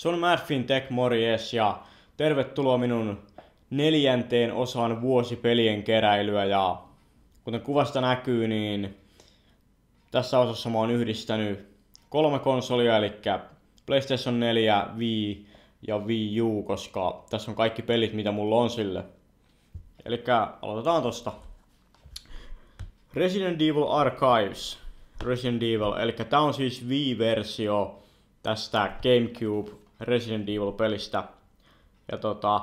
Se on Mad Tech morjes ja tervetuloa minun neljänteen osaan vuosipelien keräilyä ja kuten kuvasta näkyy, niin tässä osassa mä oon yhdistänyt kolme konsolia, eli PlayStation 4, Wii ja Wii U, koska tässä on kaikki pelit, mitä mulla on sille. Eli aloitetaan tosta. Resident Evil Archives. Resident Evil, eli tää on siis Wii-versio tästä GameCube Resident Evil-pelistä. Ja tota,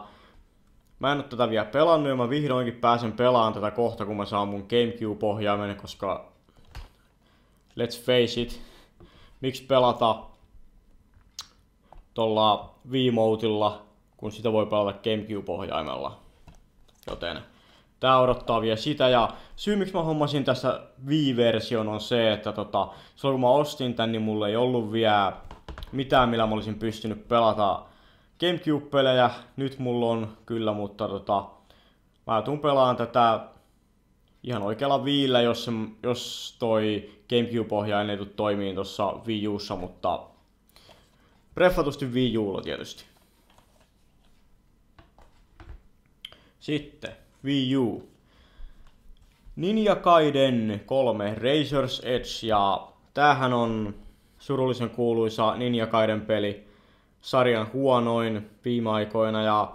mä en oo tätä vielä pelannut ja mä vihdoinkin pääsen pelaamaan tätä kohta, kun mä saan mun GameCube-ohjaimen, koska let's face it, miksi pelata tuolla Wiimoutilla, kun sitä voi pelata GameCube-ohjaimella. Joten tää odottaa vielä sitä. Ja syy miksi mä hommasin tässä Wii-version on se, että tota, silloin kun mä ostin tän, niin mulla ei ollut vielä mitään, millä mä olisin pystynyt pelata Gamecube-pelejä. Nyt mulla on kyllä, mutta tota, mä tuun pelaan tätä ihan oikealla viillä, jos, jos toi Gamecube-ohjain ei tule toimiin tuossa Wii Ussa, mutta preffatusti Wii Ulla tietysti. Sitten Wii U. Ninja Gaiden 3 Razor's Edge ja tämähän on surullisen kuuluisa Ninja Gaiden peli, sarjan huonoin viime aikoina ja,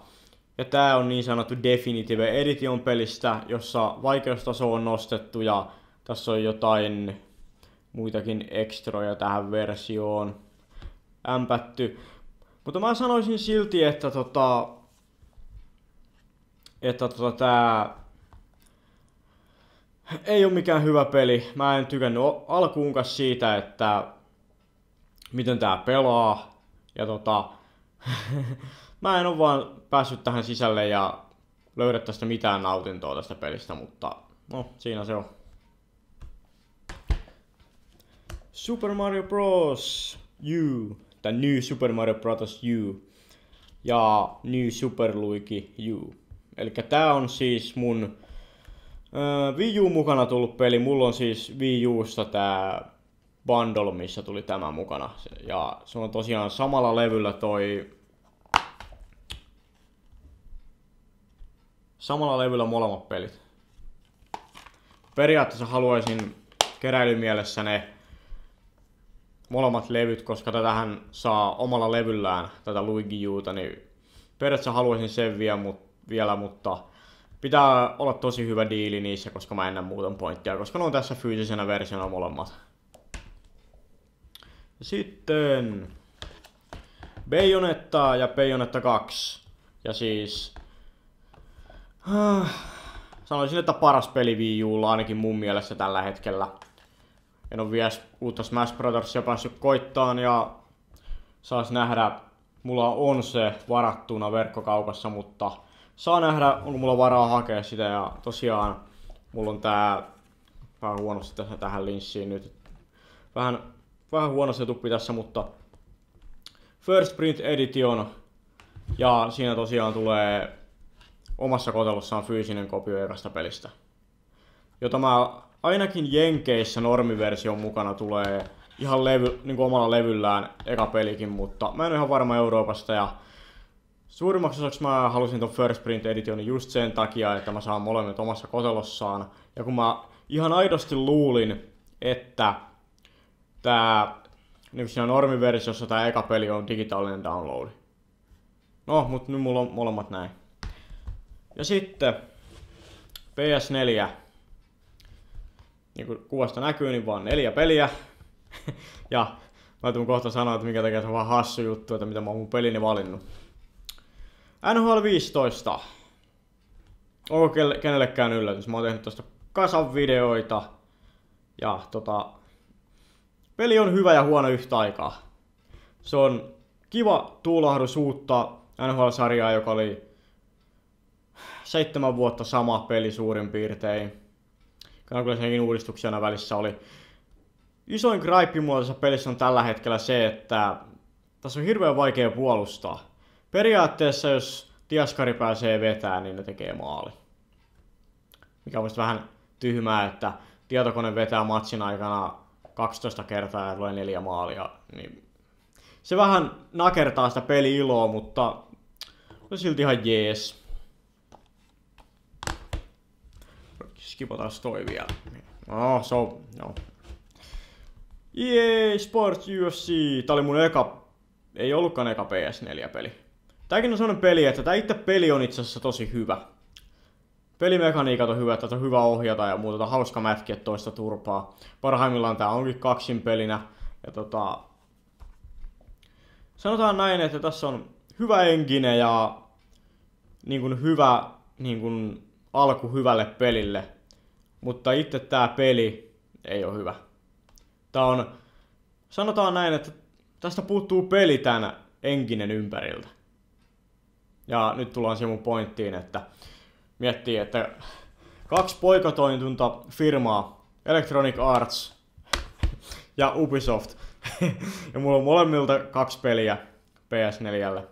ja tämä on niin sanottu Definitive Edition pelistä, jossa vaikeustaso on nostettu ja tässä on jotain muitakin ekstroja tähän versioon ämpätty. Mutta mä sanoisin silti, että tota, että tota, tää ei ole mikään hyvä peli. Mä en tykännyt alkuunkaan siitä, että miten tää pelaa. Ja tota, mä en ole vaan päässyt tähän sisälle ja löydä tästä mitään nautintoa tästä pelistä, mutta no, siinä se on. Super Mario Bros. U, tai New Super Mario Bros. U ja New Super Luigi U. Eli tää on siis mun äh, Wii U mukana tullut peli. Mulla on siis Wii Usta tää bundle, missä tuli tämä mukana. Ja se on tosiaan samalla levyllä toi... Samalla levyllä molemmat pelit. Periaatteessa haluaisin keräilymielessä ne molemmat levyt, koska tätähän saa omalla levyllään, tätä Luigi Uta, niin periaatteessa haluaisin sen vielä, mutta vielä, mutta pitää olla tosi hyvä diili niissä, koska mä en näe muuten pointtia, koska ne on tässä fyysisenä versiona molemmat. Sitten Bayonetta ja Bayonetta 2. Ja siis... Sanoisin, että paras peli Wii Ulla ainakin mun mielestä tällä hetkellä. En ole vielä uutta Smash Brothersia päässyt koittaan ja saas nähdä, mulla on se varattuna verkkokaupassa, mutta saa nähdä, onko mulla varaa hakea sitä ja tosiaan mulla on tää vähän huonosti tässä tähän linssiin nyt. Vähän, vähän huono se tuppi tässä, mutta First Print Edition ja siinä tosiaan tulee omassa kotelossaan fyysinen kopio ekasta pelistä. Jota mä ainakin Jenkeissä normiversion mukana tulee ihan levy, niin kuin omalla levyllään eka pelikin, mutta mä en ole ihan varma Euroopasta ja Suurimmaksi osaksi mä halusin ton First Print Editionin just sen takia, että mä saan molemmat omassa kotelossaan. Ja kun mä ihan aidosti luulin, että tää niin siinä normiversiossa tää eka peli on digitaalinen download. No, mut nyt mulla on molemmat näin. Ja sitten PS4. Niin kuin kuvasta näkyy, niin vaan neljä peliä. ja mä tuun kohta sanoa, että mikä tekee se vaan hassu juttu, että mitä mä oon mun pelini valinnut. NHL 15. Onko kenellekään yllätys? Mä oon tehnyt tosta kasan videoita. Ja tota... Peli on hyvä ja huono yhtä aikaa. Se on kiva tuulahdus uutta NHL-sarjaa, joka oli seitsemän vuotta sama peli suurin piirtein. Kyllä senkin uudistuksena välissä oli. Isoin gripe muodossa pelissä on tällä hetkellä se, että tässä on hirveän vaikea puolustaa periaatteessa jos Tiaskari pääsee vetämään, niin ne tekee maali. Mikä on vähän tyhmää, että tietokone vetää matsin aikana 12 kertaa ja tulee neljä maalia, niin se vähän nakertaa sitä peli-iloa, mutta on silti ihan jees. Skipataan toi vielä. No, so, no. Jee, Sports UFC. Tää oli mun eka, ei ollutkaan eka PS4-peli. Tääkin on sellainen peli, että tää itse peli on itse asiassa tosi hyvä. Pelimekaniikat on hyvä, että on hyvä ohjata ja muuta hauska mätkiä toista turpaa. Parhaimmillaan tää onkin kaksin pelinä. Ja tota, sanotaan näin, että tässä on hyvä engine ja niin kuin hyvä niin kuin alku hyvälle pelille. Mutta itse tämä peli ei ole hyvä. Tää on, sanotaan näin, että tästä puuttuu peli tän enginen ympäriltä. Ja nyt tullaan siihen mun pointtiin, että miettii, että kaksi poikatointunta firmaa, Electronic Arts ja Ubisoft, ja mulla on molemmilta kaksi peliä PS4.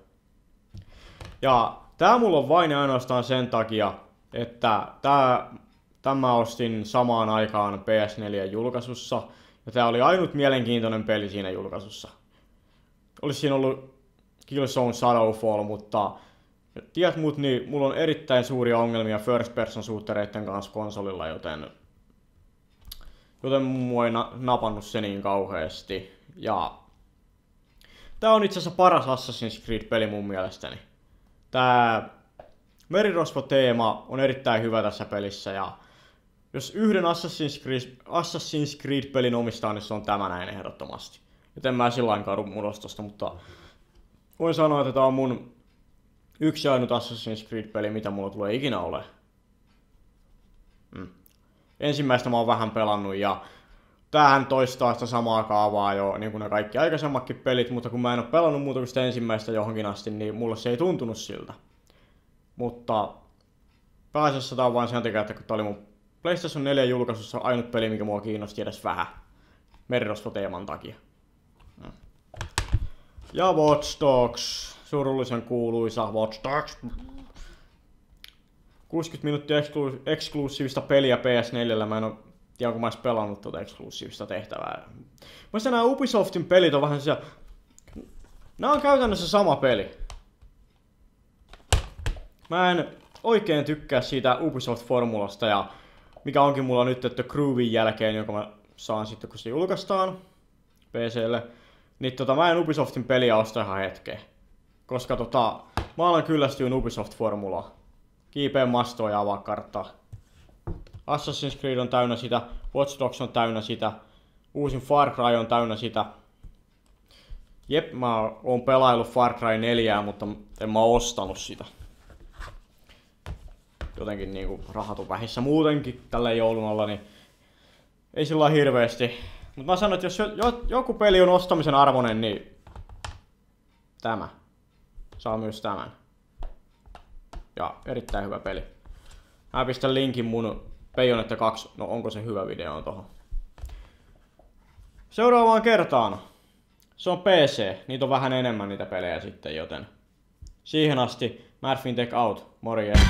Ja tää mulla on vain ja ainoastaan sen takia, että tää, tämä ostin samaan aikaan PS4 julkaisussa, ja tää oli ainut mielenkiintoinen peli siinä julkaisussa. Olisi siinä ollut Killzone Shadowfall, mutta tiedät mut, niin mulla on erittäin suuria ongelmia first person suhtereiden kanssa konsolilla, joten joten mua ei na- napannut se niin kauheasti. Ja tää on itse asiassa paras Assassin's Creed-peli mun mielestäni. Tää merirosvo-teema on erittäin hyvä tässä pelissä ja jos yhden Assassin's Creed, Assassin's Creed-pelin omistaa, niin se on tämä näin ehdottomasti. Joten mä sillä kadu mutta voin sanoa, että tämä on mun yksi ainut Assassin's Creed-peli, mitä mulla tulee ikinä ole. Mm. Ensimmäistä mä oon vähän pelannut ja tähän toistaa sitä samaa kaavaa jo, niin kuin ne kaikki aikaisemmatkin pelit, mutta kun mä en ole pelannut muuta kuin sitä ensimmäistä johonkin asti, niin mulle se ei tuntunut siltä. Mutta pääasiassa tää on vain sen takia, että kun tää oli mun PlayStation 4 julkaisussa ainut peli, mikä mua kiinnosti edes vähän. Merirosvo-teeman takia. Mm. Ja Watch Dogs, surullisen kuuluisa Watch Dogs. 60 minuuttia eksklu- eksklusiivista peliä PS4, mä en oo tiedä, onko mä pelannut tuota eksklusiivista tehtävää. Mä nämä Ubisoftin pelit on vähän siellä... Nämä on käytännössä sama peli. Mä en oikein tykkää siitä Ubisoft-formulasta ja mikä onkin mulla nyt, että Groovin jälkeen, jonka mä saan sitten kun se julkaistaan PClle, niin tota, mä en Ubisoftin peliä osta ihan hetkeä. Koska tota, mä olen kyllästynyt Ubisoft-formulaa. Kiipeen mastoa ja avaa. Assassin's Creed on täynnä sitä, Watch Dogs on täynnä sitä, uusin Far Cry on täynnä sitä. Jep, mä oon pelaillut Far Cry 4, mutta en mä ostanut sitä. Jotenkin niinku rahat on vähissä muutenkin tällä joulun alla, niin ei sillä hirveästi. Mutta mä sanon, että jos jo, jo, joku peli on ostamisen arvoinen, niin tämä. Saa myös tämän. Ja erittäin hyvä peli. Mä pistän linkin mun Bayonetta 2, no onko se hyvä video tohon. Seuraavaan kertaan. Se on PC, niitä on vähän enemmän niitä pelejä sitten, joten siihen asti, Mad Fintech out, morjens.